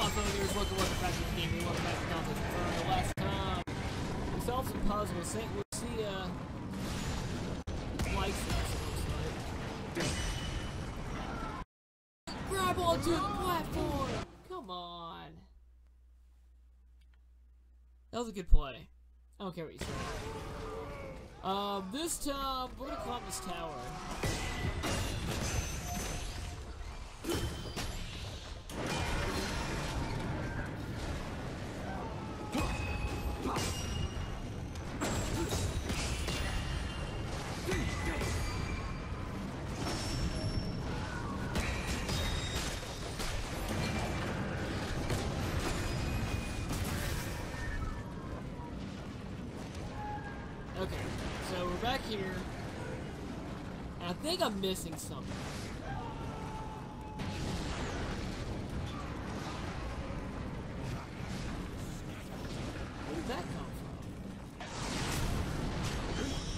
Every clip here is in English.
my phone welcome, welcome back to the game. Back to Dante's Inferno. Last time, we solved some puzzles. St. Lucia likes this, it looks like. Grab onto the platform! Come on. That was a good play. I don't care what you say. Um, this time, we're gonna climb this tower. Here. I think I'm missing something. Where did that come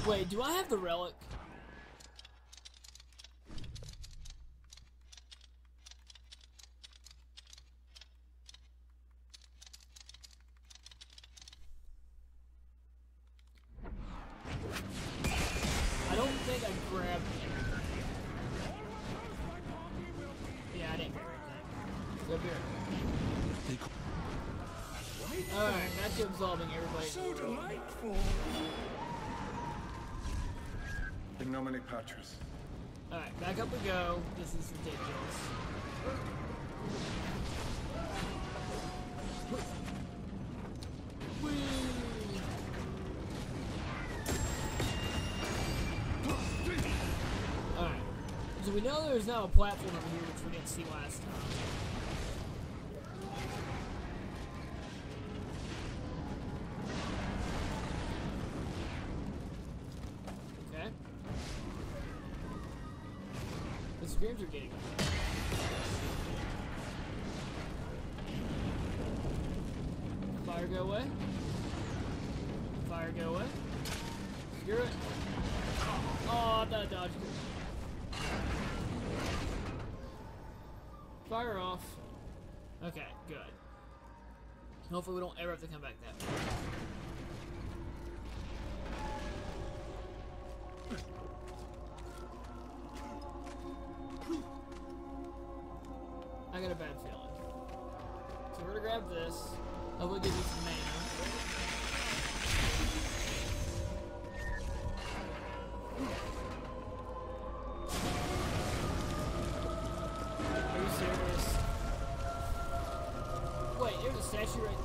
from? Wait, do I have the relic? In nomine Patris. Alright, back up we go. This is ridiculous. Alright. So we know there's now a platform over here which we didn't see last time. The screams are getting Fire go away. Fire go away. Screw it. Oh, I dodged it. Fire off. Okay, good. Hopefully we don't ever have to come back that way. So we're gonna grab this. Oh, Hopefully give me some mana. Are you serious? Wait, there's a statue right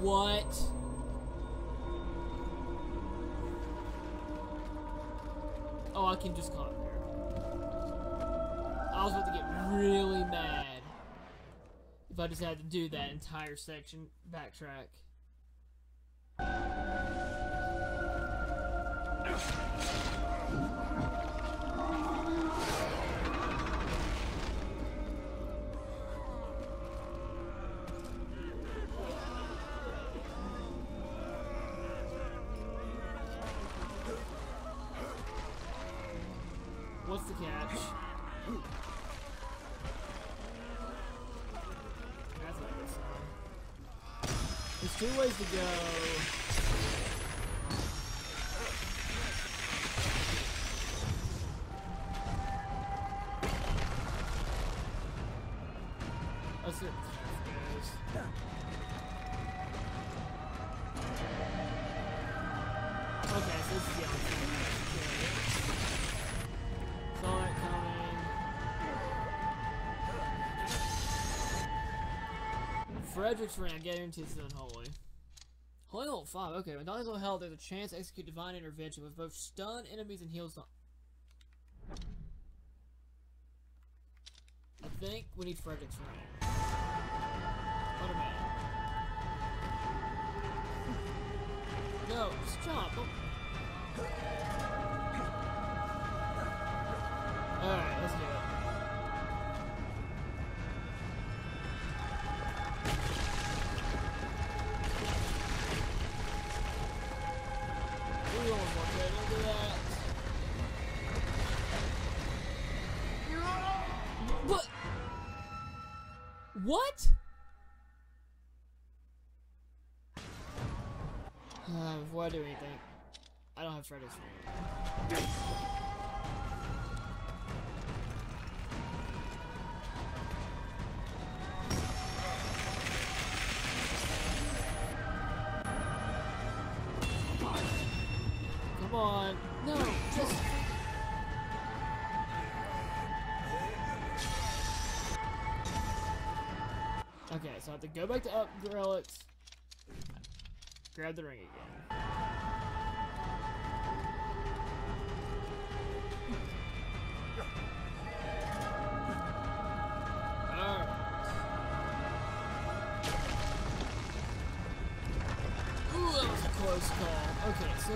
What? I just climb there. I was about to get really mad if I just had to do that entire section backtrack. There's two ways to go. Frederick's Ram, guarantees is unholy. Holy level 5, okay. When Donnie's low health, there's a chance to execute divine intervention with both stun enemies and heals. I think we need Frederick's Ram. What a man. No, stop. Oh. Alright, let's do it. What? Uh, before I do anything, I don't have Freddy's Okay, so I have to go back to up relics. Grab the ring again. Alright. Ooh, that was a close call. Okay, so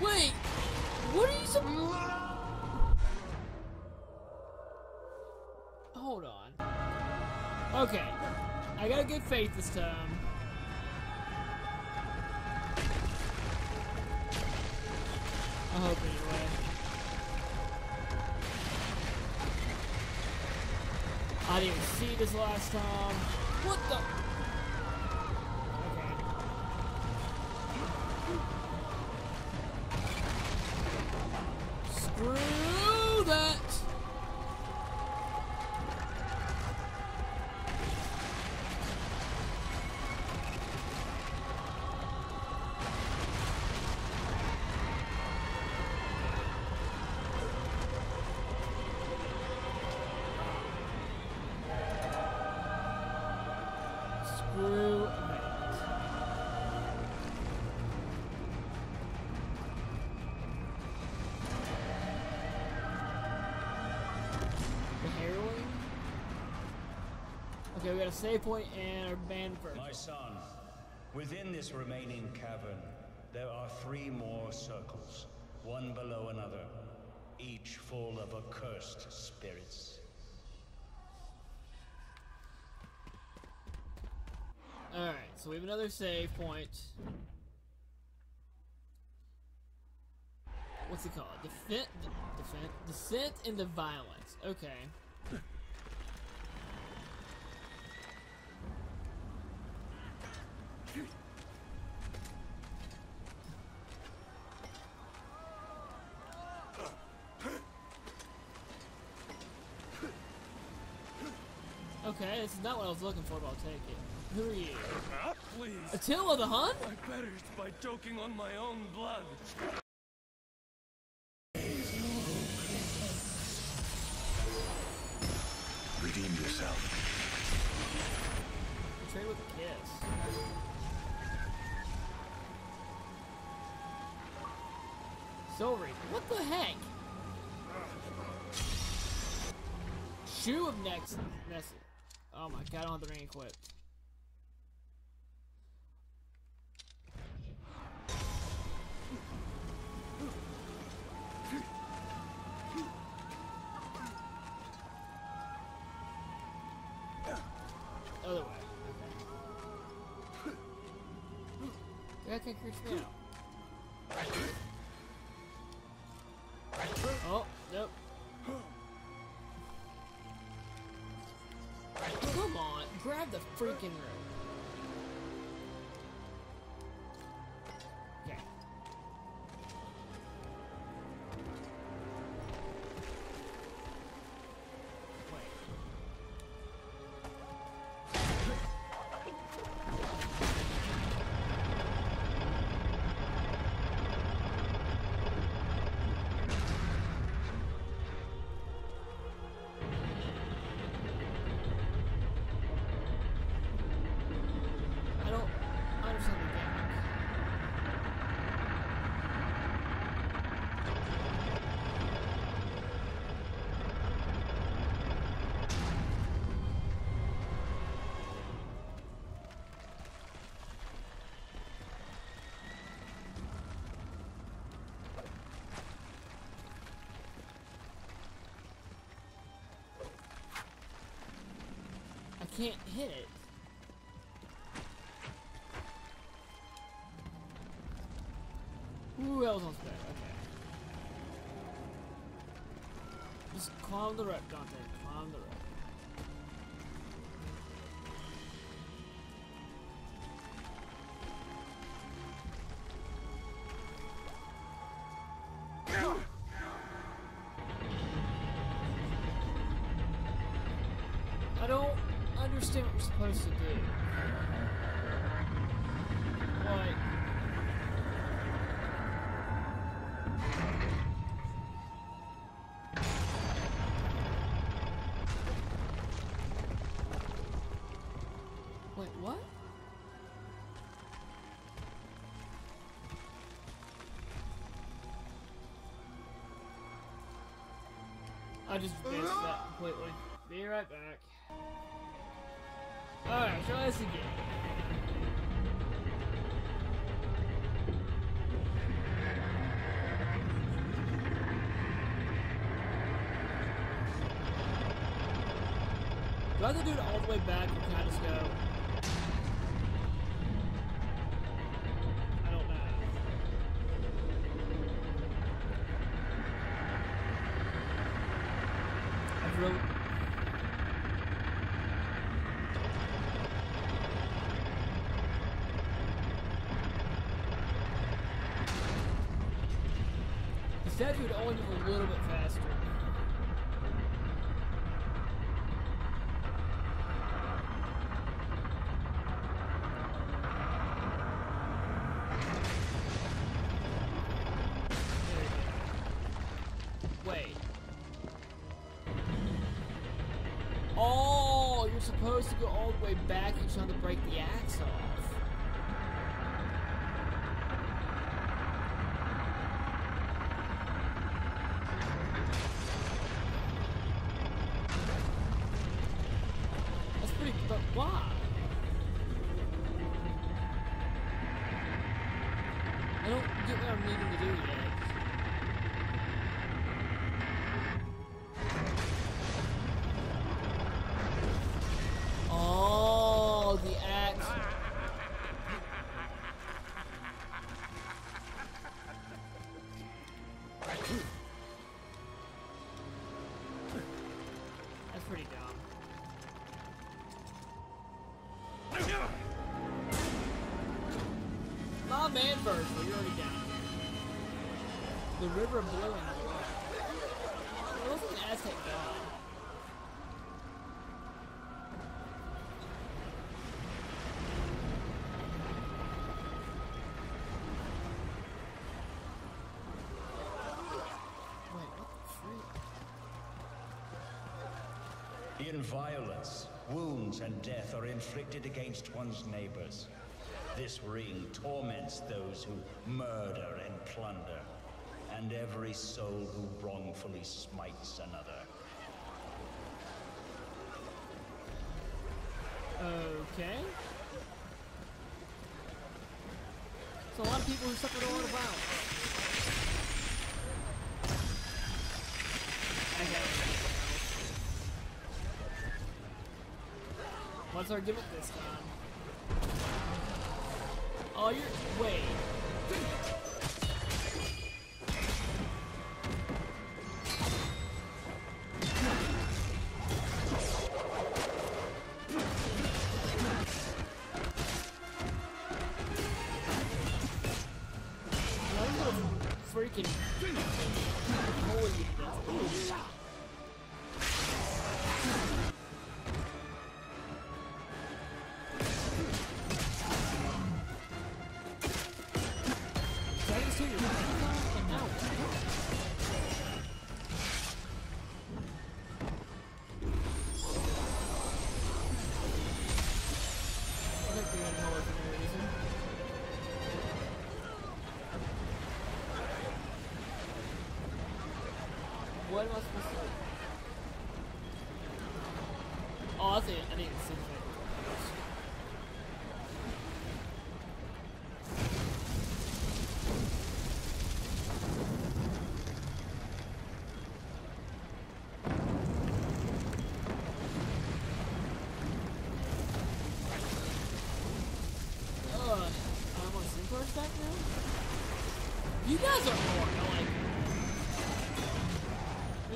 Wait! What are you sup- Hold on. Okay. I got a good faith this time. I hope anyway. I didn't see this last time. What the? Okay, we got a save point and our band for My son, within this remaining cavern, there are three more circles, one below another, each full of accursed spirits. Alright, so we have another save point. What's it called? Defend, defend, descent into violence. Okay. Okay, this is not what I was looking for, but I'll take it. Who are you? Ah, please. Attila the Hun? I perished by choking on my own blood. Redeem yourself. Trade with a kiss. Soul What the heck? Shoe of Nex Nessie. Oh my god, I don't have the ring equipped. Other way. Okay. That can creeps me out. Oh, nope. Grab the freaking room. Can't hit it. Who else on spec? Okay. Just climb the rep, Dante. Climb the rep. supposed to do. Like, wait, what? I just missed that completely. Be right back. Alright, try this again. Do I have to do it all the way back or can I just? Supposed to go all the way back time to break the axe off. That's pretty, but why? I don't get what I'm needing to do yet. My man first, well, you're already down here. The river blowing blood. It wasn't an Aztec god. Wait, what the freak? In violence, wounds and death are inflicted against one's neighbors. This ring torments those who murder and plunder, and every soul who wrongfully smites another. Okay. So a lot of people who suffered a lot of violence. What's our gimmick this time? Oh, you're. Wait. What am I? Oh, think I'm on Sinclair's back now? You guys are hard.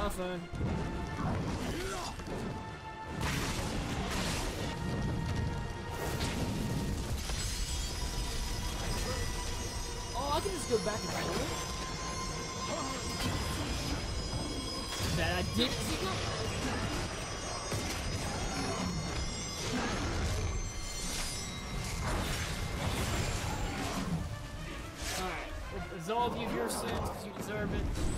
Oh, I can just go back and it. That I coming. Alright, absolve you of your sins because you deserve it.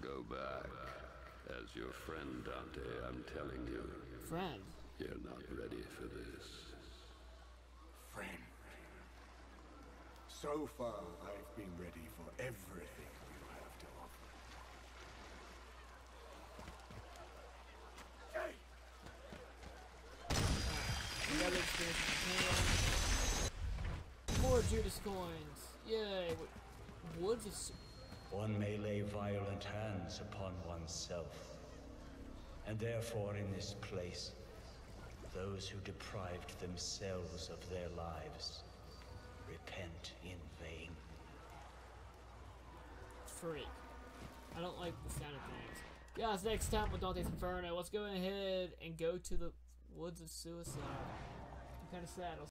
Go back. As your friend Dante, I'm telling you, friend? you're not ready for this. Friend. So far, I've been ready for everything you have to offer. We got experience. More Judas coins. Yay. Woods of S- One may lay violent hands upon oneself. And therefore, in this place, those who deprived themselves of their lives repent in vain. Freak. I don't like the sound of things. Guys, next time with Dante's Inferno, let's go ahead and go to the Woods of Suicide. I'm kind of sad.